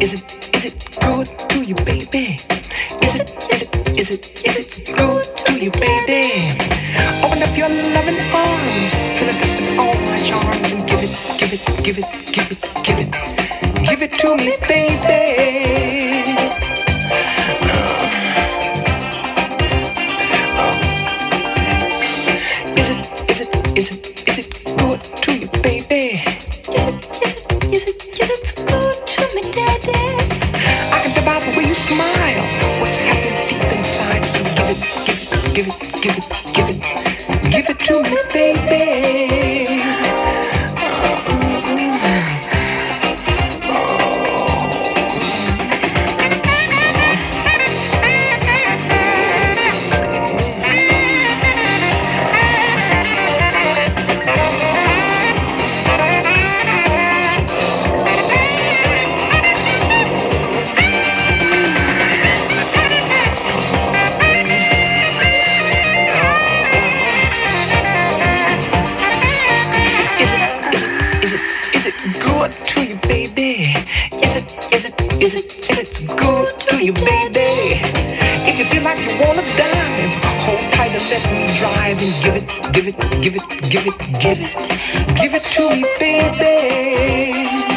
is it good to you, baby? Is it, is it, is it, is it good to you, baby? Open up your loving arms, fill it up with all my charms and give it, give it, give it, give it, give it, give it to me, baby. give it, give it, give it. to you, baby? Is it, is it, is it, is it good to you, baby? If you feel like you wanna dive, hold tight and let me drive and give it, give it, give it, give it, give it, give it to me, baby.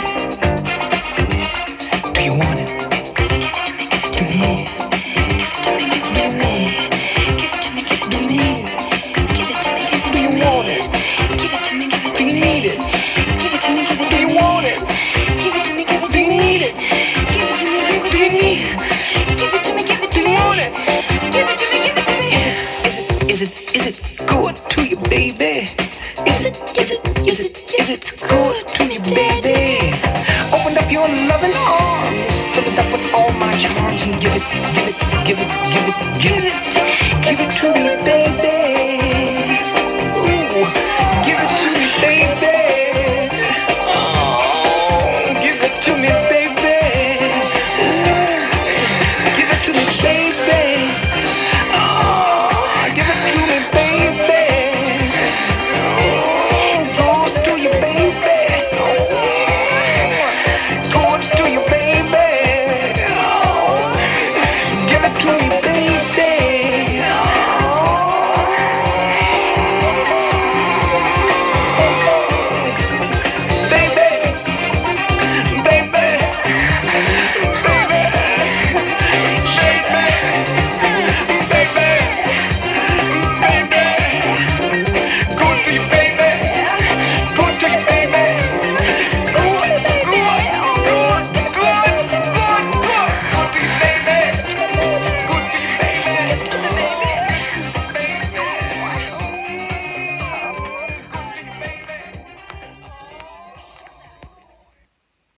Is it good to you, baby? Is it, is it, is it, is it good to you, baby? Open up your loving arms, fill it up with all my charms and give it, give it, give it, give it, give it, give it to me, baby.